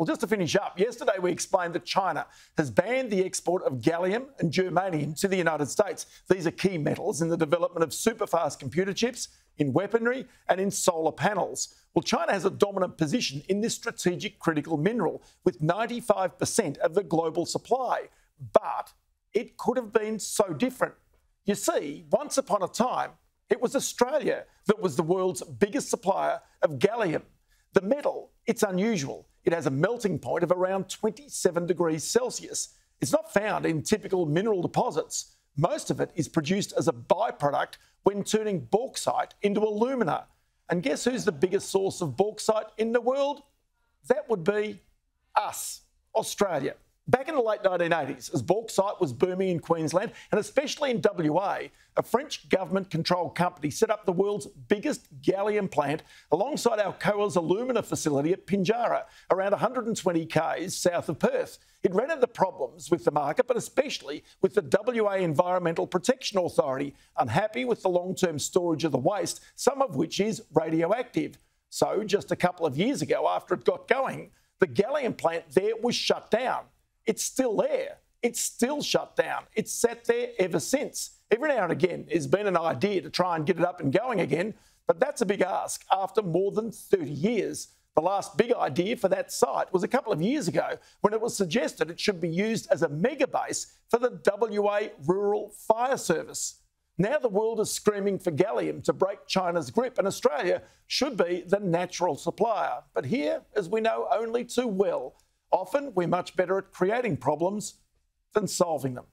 Well, just to finish up, yesterday we explained that China has banned the export of gallium and germanium to the United States. These are key metals in the development of superfast computer chips, in weaponry, and in solar panels. Well, China has a dominant position in this strategic critical mineral with 95% of the global supply. But it could have been so different. You see, once upon a time, it was Australia that was the world's biggest supplier of gallium. The metal, it's unusual. It has a melting point of around 27 degrees Celsius. It's not found in typical mineral deposits. Most of it is produced as a byproduct when turning bauxite into alumina. And guess who's the biggest source of bauxite in the world? That would be us, Australia. Back in the late 1980s, as bauxite was booming in Queensland and especially in WA, a French government controlled company set up the world's biggest gallium plant alongside Alcoa's alumina facility at Pinjarra, around 120 k's south of Perth. It ran into problems with the market, but especially with the WA Environmental Protection Authority, unhappy with the long term storage of the waste, some of which is radioactive. So, just a couple of years ago, after it got going, the gallium plant there was shut down. It's still there. It's still shut down. It's sat there ever since. Every now and again, there's been an idea to try and get it up and going again, but that's a big ask after more than 30 years. The last big idea for that site was a couple of years ago when it was suggested it should be used as a mega base for the WA Rural Fire Service. Now the world is screaming for gallium to break China's grip, and Australia should be the natural supplier. But here, as we know only too well, Often we're much better at creating problems than solving them.